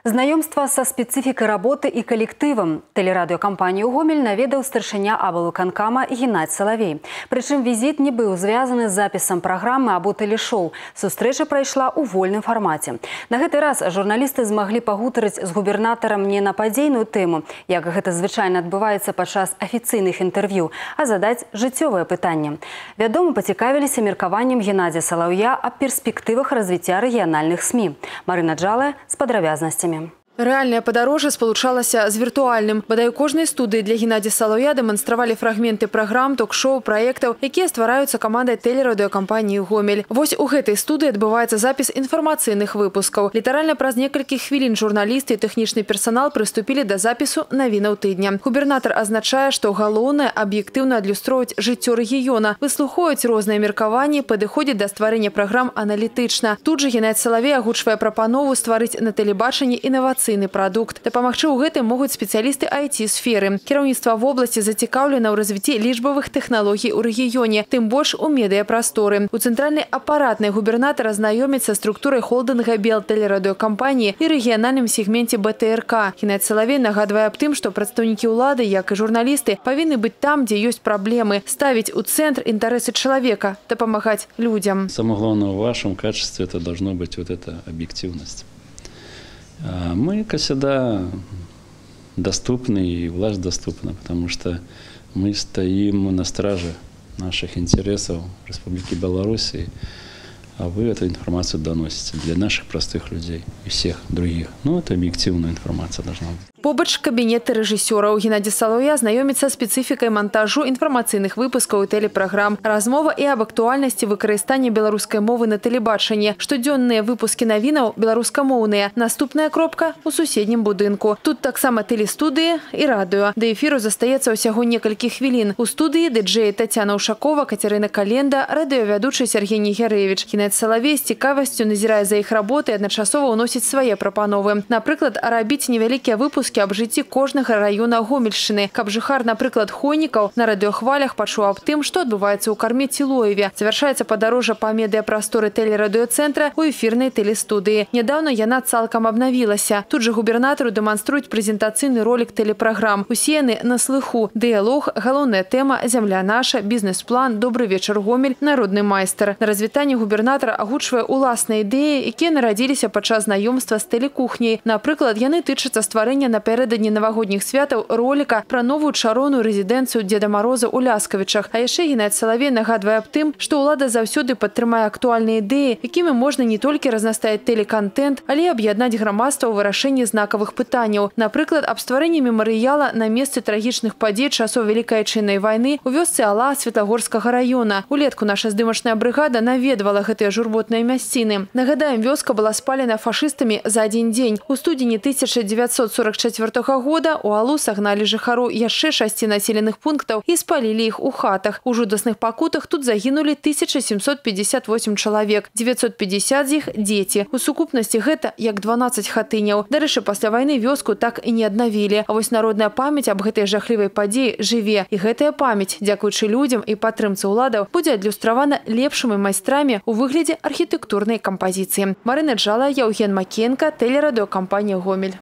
Знаёмства са спецыфікай работы і калектывам. Тэлерадыёкампанію Гомель наведаў старшыня абалуканкама Геннадзь Салавей. Прычым візіт не быў звязаны з запісам праграмы або тэлешоу. Сустрэча прайшла ў вольным фармаце. На гэты раз журналісты змаглі пагутарыць з губернатарам не на падзейную тэму, як гэта звычайна адбываецца падчас афіцыйных інтэрв'ю, а задаць жыццёвае пытанне. Вядома, пацікавіліся меркаваннем Геннадзя Салаўя аб перспектывах развіцця рэгіянальных СМі. Марына Джалая з падрабязнасцямі. Рэальнае падарожжа спалучалася з віртуальным. Бадай у кожнай студыі для Геннадзя Салаўя дэманстравалі фрагменты праграм, ток-шоу, праектаў, якія ствараюцца камандай тэлерадыёкампаніі Гомель. Вось у гэтай студыі адбываецца запіс інфармацыйных выпускаў. Літаральна праз некалькі хвілін журналісты і тэхнічны персанал прыступілі да запісу навінаў тыдня. Губернатар азначае, што галоўнае аб'ектыўна адлюстроўваць жыццё рэгіёна, выслухоўваць розныя меркаванні, падыходзіць да стварэння праграм аналітычна. Тут жа Геннадзь Салавей агучвае прапанову стварыць на тэлебачанні інавацыйны інфармацыйны прадукт. Дапамагчы ў гэтым могуць спецыялісты IT-сферы. Кіраўніцтва вобласці зацікаўлена ў развіцці лічбавых тэхналогій у рэгіёне, тым больш у медыяпрасторы. У цэнтральнай апаратнай губернатара знаёміцца структурай холдынга белтэлерадыёкампаніі і рэгіянальным сегменце БТРК. Геннадзь Салавей нагадвае аб тым, што прадстаўнікі ўлады, як і журналісты, павінны быць там, дзе ёсць праблемы, ставіць у цэнтр інтарэсы чалавека, дапамагаць людзям. Самое главное в вашем качестве это должно быть вот эта объективность. Мы, как всегда, доступны и власть доступна, потому что мы стоим на страже наших интересов Республики Беларуси, а вы эту информацию доносите для наших простых людей и всех других. Ну, это объективная информация должна быть. Побач кабінеты рэжысёраў Геннадзі Салуя знаёміцца спецыфікай монтажу інфармацыйных выпускаў і тэлепраграм. Размова і аб актуальнасці выкарыстання беларускай мовы на тэлебачанні. Штодзённыя выпускі навінаў беларускамоўныя. Наступная кропка у суседнім будынку. Тут таксама тэлестудыі і радыё. Да эфіру застаецца ўсяго некалькі хвілін. У студыі дыджэі Тацяна Ушакова, Кацярына Календа, радыёвядучы Сергей Нігярэвіч. Геннадзь Салавей з цікавасцю назірае за іх работы і адначасова ўносіць свае прапановы. Напрыклад, рабіць невялікія выпускі выпускі аб жыцці кожнага раёна гомельшчыны каб жыхар напрыклад хойнікаў на радыёхвалях пачуў аб тым што адбываецца ў карме цілоеве завяршаецца падарожжа па медыяпрасторы тэлерадыёцэнтра у эфірнай тэлестудыі нядаўна яна цалкам абнавілася тут жа губернатару дэманструюць прэзентацыйны ролик тэлепраграм усе яны на слыху дыялог галоўная тэма зямля наша бізнес-план добры вечар гомель народны майстар на развітанне губернатара агучвае уласныя ідэі якія нарадзіліся падчас знаёмства з тэлекухняй напрыклад яны тычацца стварэння на напярэдадні навагодніх святаў роліка пра новую чароўную рэзідэнцыю Деда Мароза ў ляскавічах. А яшчэ Геннадзь Салавей нагадвае аб тым, што ўлада заўсёды падтрымае актуальныя ідэі, якімі можна не толькі разнастаяць тэлекантэнт, але і аб'яднаць грамадства ў вырашэнні знакавых пытанняў. Напрыклад, аб стварэнні мемарыяла на месцы трагічных падзей часоў вялікай чыннай вайны у вёсцы Ала Светлагорскага района. Улетку наша здымачная брыгада наведвала гэтыя журботныя мясціны. Нагадаем, вёска была спалена фашыстамі за адзін дзень. У студзені 1944 2024 года у Алу сагналі жыхару яшчэ шасці населеных пунктаў і спалілі іх у хатах. У жудасных пакутах тут загінулі 1758 чалавек, 950 з іх дзеці. У сукупнасці гэта як 12 хатыняў. Дарэчы, пасля вайны вёску так і не аднавілі. А вось народная памяць аб гэтай жахлівай падзеі жыве. І гэтая памяць, дзякуючы людзям і падтрымцы ўладаў, будзе адлюстравана лепшымі майстрамі ў выглядзе архітэктурнай кампазіцыі. Марына Джала, Яўген Макенка, тэлерадыёкампанія Гомель.